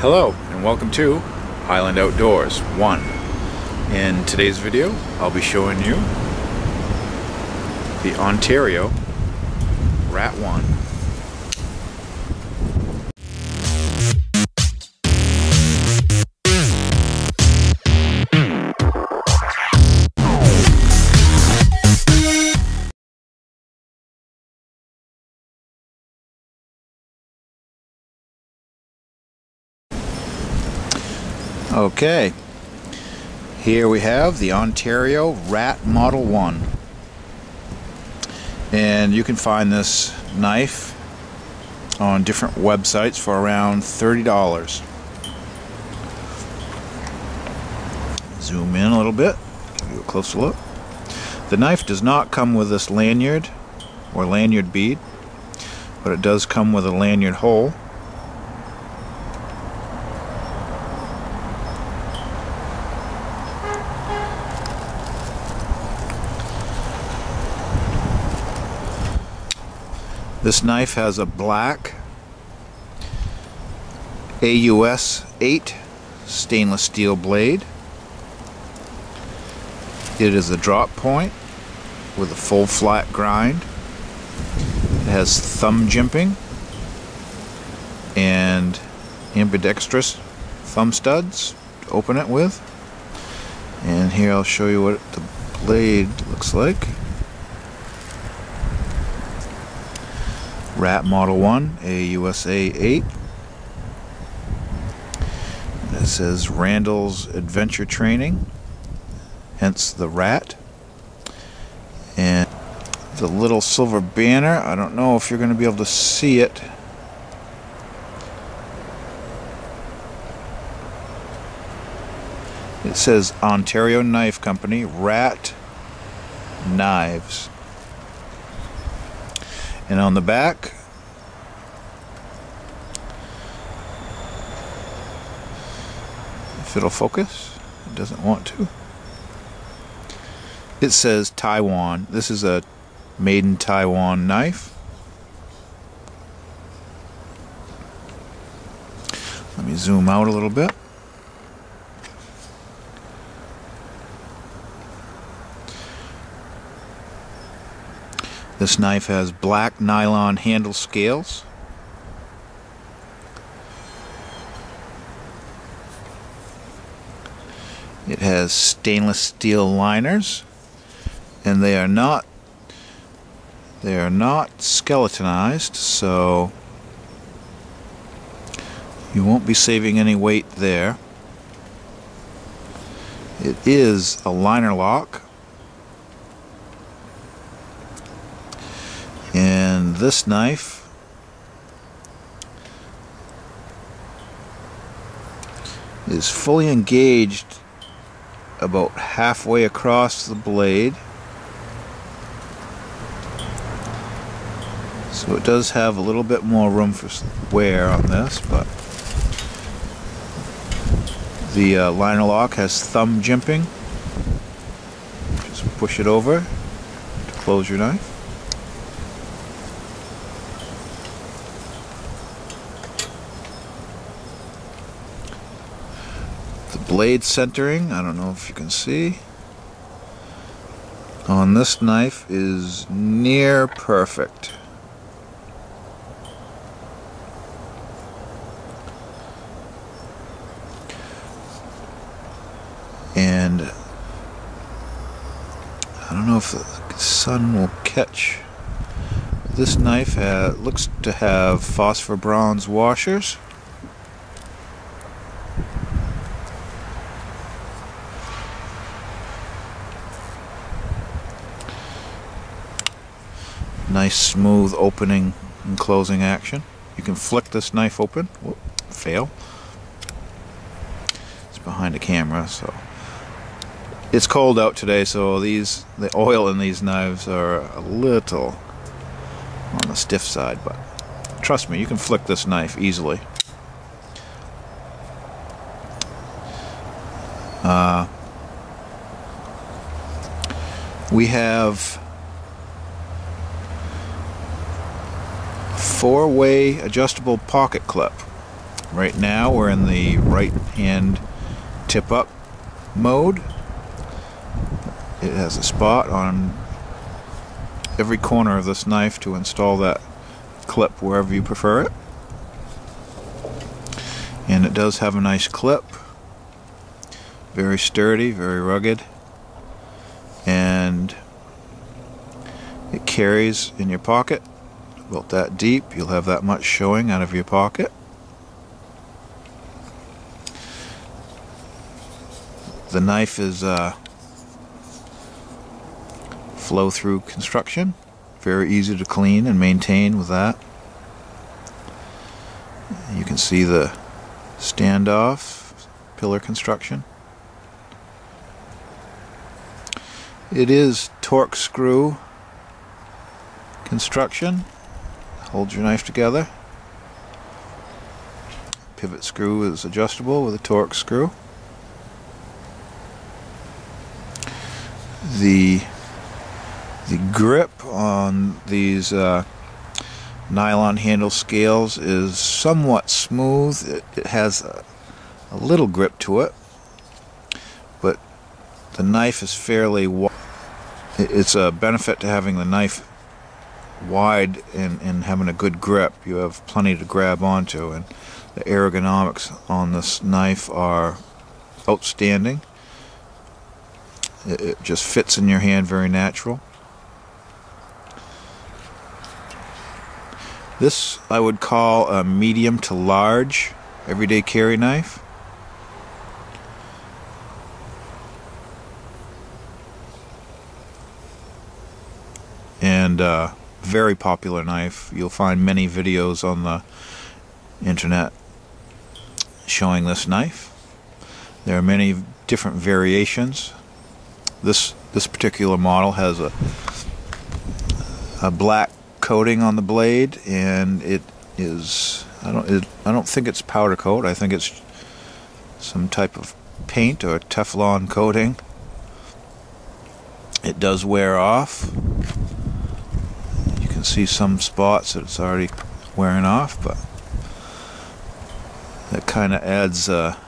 Hello and welcome to Island Outdoors 1. In today's video I'll be showing you the Ontario Rat 1. Okay, here we have the Ontario Rat Model 1. And you can find this knife on different websites for around $30. Zoom in a little bit, give you a closer look. The knife does not come with this lanyard or lanyard bead, but it does come with a lanyard hole. This knife has a black AUS 8 stainless steel blade. It is a drop point with a full flat grind. It has thumb jimping and ambidextrous thumb studs to open it with. And here I'll show you what the blade looks like. Rat Model 1, AUSA 8. It says Randall's Adventure Training, hence the rat. And the little silver banner, I don't know if you're going to be able to see it. It says Ontario Knife Company, Rat Knives. And on the back, if it'll focus, it doesn't want to. It says Taiwan. This is a made in Taiwan knife. Let me zoom out a little bit. This knife has black nylon handle scales. It has stainless steel liners and they are not they are not skeletonized so you won't be saving any weight there. It is a liner lock And this knife is fully engaged about halfway across the blade. So it does have a little bit more room for wear on this, but the uh, liner lock has thumb jimping. Just push it over to close your knife. Blade centering, I don't know if you can see, on this knife is near perfect. And I don't know if the sun will catch. This knife looks to have phosphor bronze washers. Nice smooth opening and closing action. You can flick this knife open. Whoop, fail. It's behind the camera, so it's cold out today, so these the oil in these knives are a little on the stiff side, but trust me, you can flick this knife easily. Uh, we have four-way adjustable pocket clip Right now we're in the right hand tip up mode. It has a spot on every corner of this knife to install that clip wherever you prefer it. And it does have a nice clip. Very sturdy, very rugged. And it carries in your pocket about that deep. You'll have that much showing out of your pocket. The knife is uh, flow through construction. Very easy to clean and maintain with that. You can see the standoff pillar construction. It is torque screw construction. Hold your knife together. Pivot screw is adjustable with a torque screw. The the grip on these uh, nylon handle scales is somewhat smooth. It, it has a, a, little grip to it, but the knife is fairly. It's a benefit to having the knife wide and, and having a good grip. You have plenty to grab onto, and the ergonomics on this knife are outstanding. It, it just fits in your hand very natural. This I would call a medium to large everyday carry knife. And uh, very popular knife. You'll find many videos on the internet showing this knife. There are many different variations. This this particular model has a a black coating on the blade, and it is I don't it, I don't think it's powder coat. I think it's some type of paint or Teflon coating. It does wear off. Can see some spots that it's already wearing off, but that kind of adds a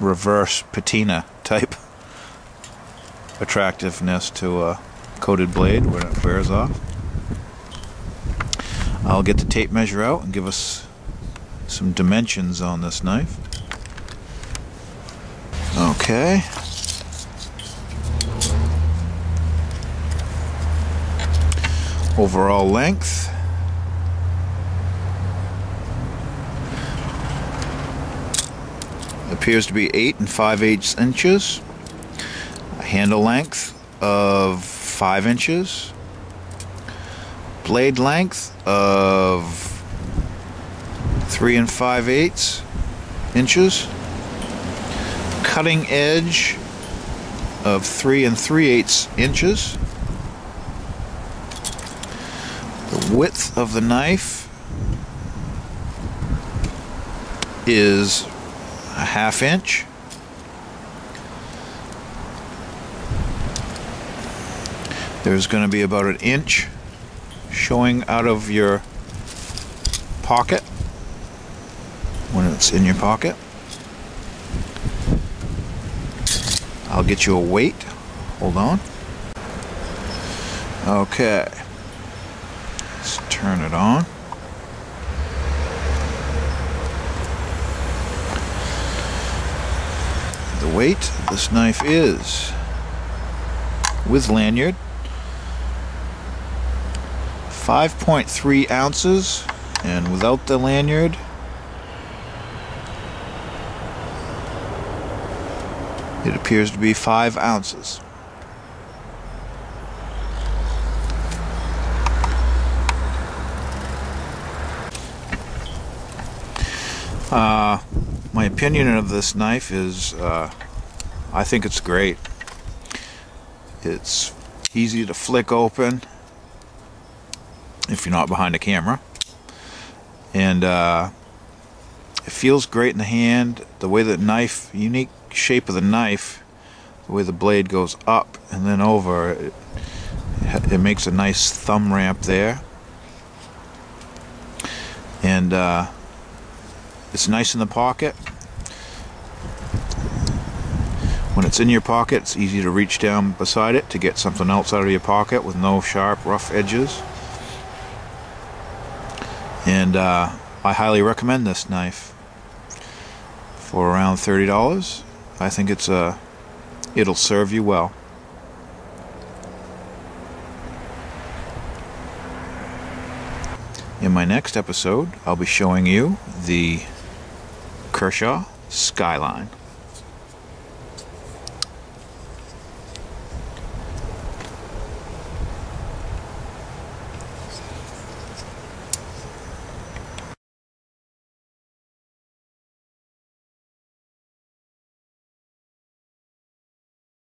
reverse patina type attractiveness to a coated blade when it wears off. I'll get the tape measure out and give us some dimensions on this knife. Okay. Overall length. Appears to be 8 and 5 eighths inches. A handle length of 5 inches. Blade length of 3 and 5 eighths inches. Cutting edge of 3 and 3 eighths inches. The width of the knife is a half inch. There's going to be about an inch showing out of your pocket when it's in your pocket. I'll get you a weight. Hold on. Okay. Turn it on. The weight of this knife is with lanyard 5.3 ounces and without the lanyard it appears to be 5 ounces. Uh, my opinion of this knife is uh, I think it's great. It's easy to flick open if you're not behind a camera. And uh, it feels great in the hand. The way the knife, unique shape of the knife, the way the blade goes up and then over, it, it makes a nice thumb ramp there. And uh, it's nice in the pocket. When it's in your pocket, it's easy to reach down beside it to get something else out of your pocket with no sharp, rough edges. And uh, I highly recommend this knife for around $30. I think it's a uh, it'll serve you well. In my next episode, I'll be showing you the Kershaw Skyline.